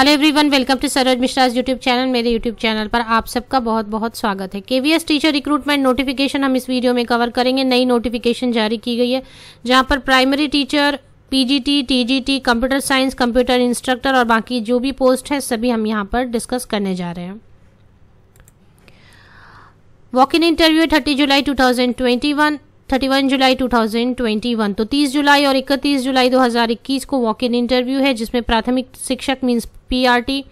Hello everyone welcome to Saroj Mishra's YouTube channel मेरे YouTube channel पर आप सबका बहुत बहुत स्वागत है। केवीएस टीचर रिक्रूटमेंट नोटिफिकेशन हम इस वीडियो में कवर करेंगे। नई नोटिफिकेशन जारी की गई है, जहाँ पर primary teacher PGT TGT computer science computer instructor और बाकी जो भी पोस्ट है, सभी हम यहाँ पर डिस्कस करने जा रहे हैं। Walk in interview thirty July two thousand twenty one thirty one July two thousand twenty one तो तीस जुलाई और इकतीस जुलाई दो हज़ार इक्कीस को वॉक इन इंटरव्यू है, जिसमें प्राथमिक शिक्षक means PRT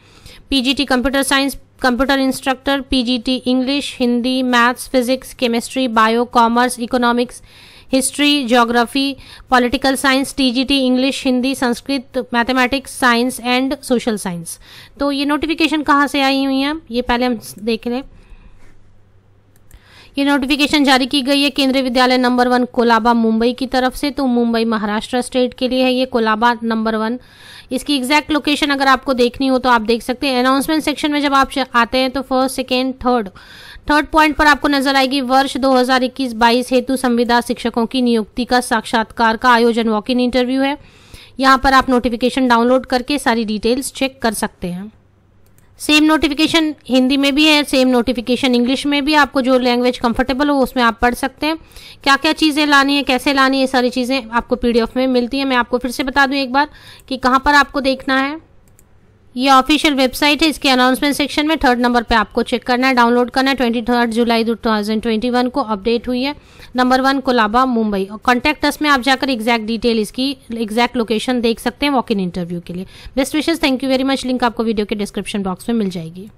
PGT computer science computer instructor PGT English Hindi maths physics chemistry bio commerce economics history geography political science TGT English Hindi Sanskrit mathematics science and social science तो ये notification कहाँ से आई हुई हैं? ये पहले हम देख लें। ये नोटिफिकेशन जारी की गई है। केंद्रीय विद्यालय नंबर वन कोलाबा, मुंबई की तरफ़ से। तो मुंबई महाराष्ट्र स्टेट के लिए है ये कोलाबा नंबर वन। इसकी एग्जैक्ट लोकेशन अगर आपको देखनी हो तो आप देख सकते हैं। अनाउंसमेंट सेक्शन में जब आप आते हैं तो first second third third point पर आपको नज़र आएगी वर्ष 2021-22 हेतु संविदा शिक्षकों की नियुक्ति का साक्षात्कार का आयोजन। वॉक इन इंटरव्यू है। यहाँ पर आप नोटिफिकेशन डाउनलोड करके सारी डिटेल्स चेक कर सकते हैं। सेम नोटिफिकेशन हिंदी में भी है सेम नोटिफिकेशन इंग्लिश में भी। आपको जो लैंग्वेज कंफर्टेबल हो, उसमें आप पढ़ सकते हैं। क्या क्या चीज़ें लानी है, कैसे लानी है सारी चीज़ें आपको पीडीएफ में मिलती हैं। मैं आपको फिर से बता दूँ एक बार कि कहाँ पर आपको देखना है। ये ऑफिशियल वेबसाइट है। इसके अनाउंसमेंट सेक्शन में थर्ड नंबर पे आपको चेक करना है। डाउनलोड करना है। Twenty third July two thousand twenty one को अपडेट हुई है। Number one Colaba, Mumbai. और कॉन्टैक्ट अस में आप जाकर एग्जैक्ट डिटेल इसकी एग्जैक्ट लोकेशन देख सकते हैं वॉक इन इंटरव्यू के लिए। Best wishes thank you very much link आपको वीडियो के डिस्क्रिप्शन बॉक्स में मिल जाएगी।